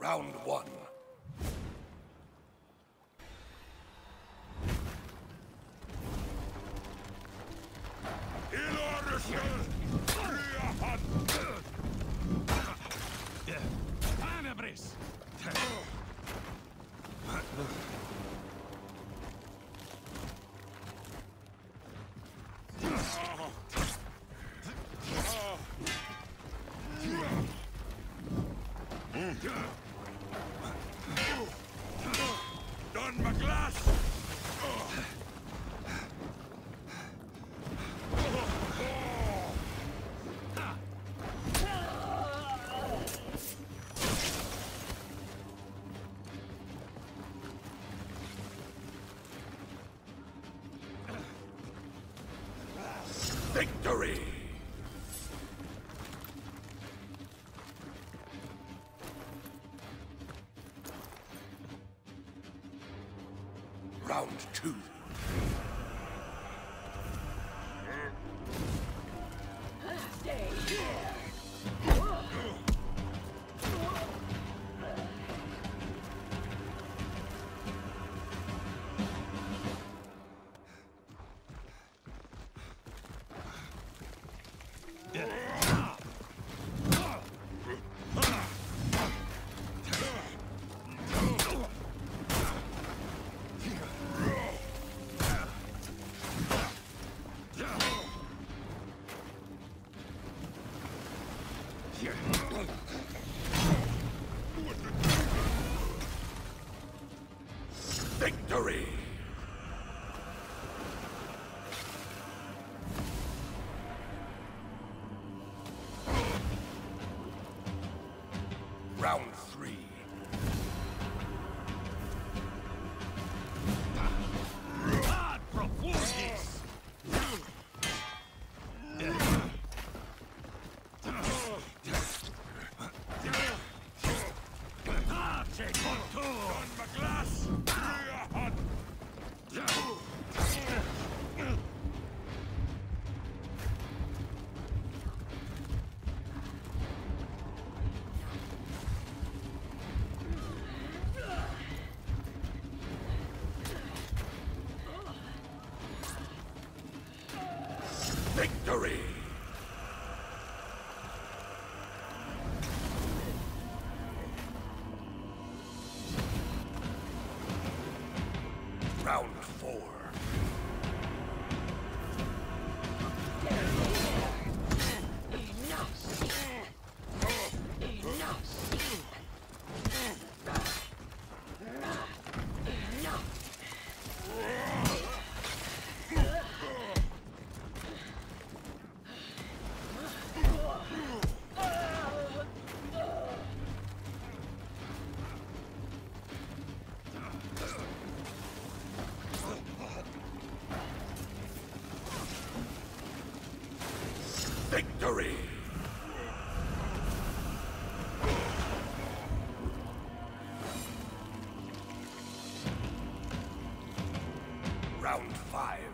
Round one. Don McGlass! Victory! Round two. Victory! Round three. Ad profundis! Tace contur! Victory! Round five.